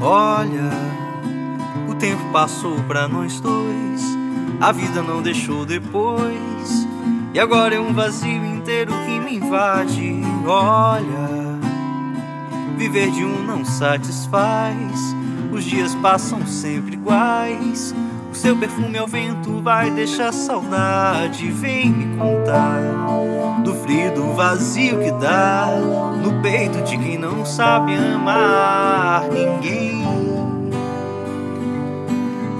Olha, o tempo passou pra nós dois, a vida não deixou depois, e agora é um vazio inteiro que me invade. Olha, viver de um não satisfaz, os dias passam sempre iguais. O seu perfume ao vento vai deixar saudade. Vem me contar do frio, do vazio que dá no peito de quem não sabe amar ninguém.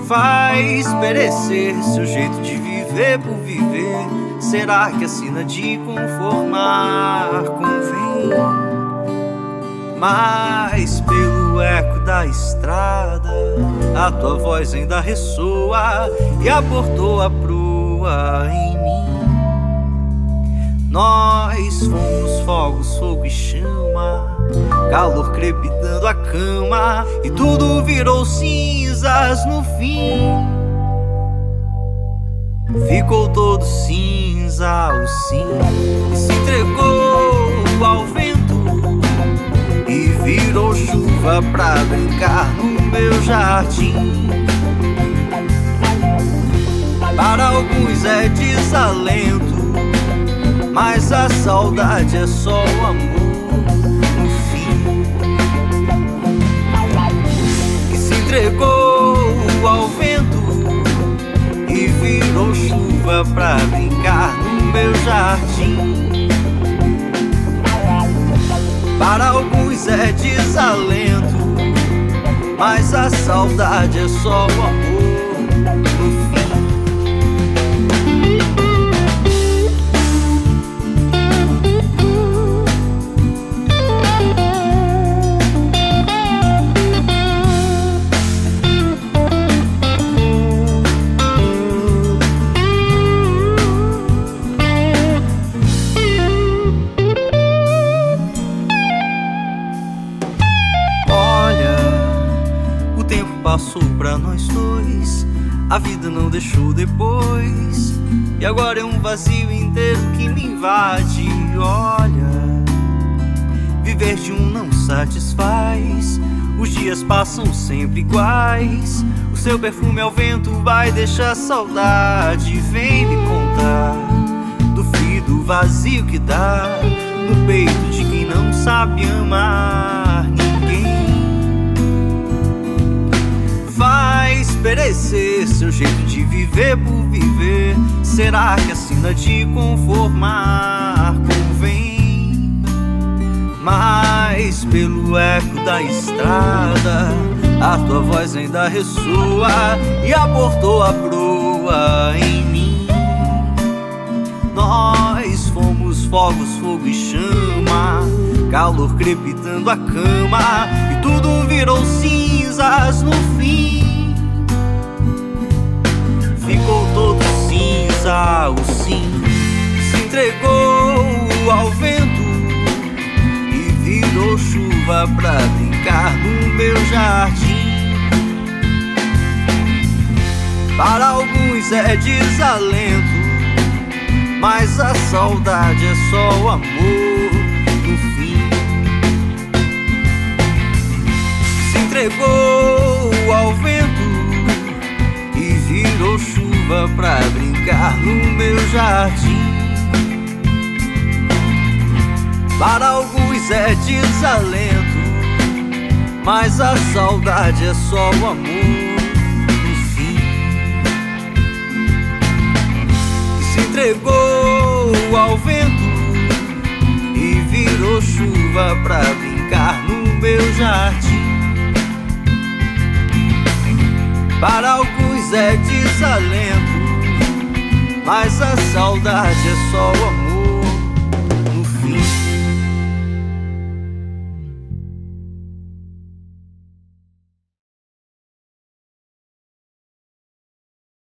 Faz perecer seu jeito de viver por viver. Será que assina de conformar convém? Mas pelo eco da estrada, a tua voz ainda ressoa e abortou a proa em mim. Nós fomos fogos, fogo e chama, calor crepitando a cama e tudo virou cinzas no fim. Ficou todo cinza o sim e se entregou ao vento chuva pra brincar no meu jardim. Para alguns é desalento, mas a saudade é só o amor no fim. Que se entregou ao vento e virou chuva pra brincar no meu jardim. Para alguns é desalento, mas a saudade é só o amor o tempo passou pra nós dois, a vida não deixou depois, e agora é um vazio inteiro que me invade. Olha, viver de um não satisfaz, os dias passam sempre iguais. O seu perfume ao vento vai deixar saudade. Vem me contar do frio, do vazio que dá no peito de quem não sabe amar Seu jeito de viver por viver. Será que assina de conformar convém? Mas pelo eco da estrada, a tua voz ainda ressoa e abortou a proa em mim. Nós fomos fogos, fogo e chama, calor crepitando a cama e tudo virou cinzas no fim. Entregou ao vento e virou chuva pra brincar no meu jardim. Para alguns é desalento mas a saudade é só o amor no fim. Se entregou ao vento e virou chuva pra brincar no meu jardim. Para alguns é desalento, mas a saudade é só o amor. se entregou ao vento e virou chuva pra brincar no meu jardim. Para alguns é desalento, mas a saudade é só o amor.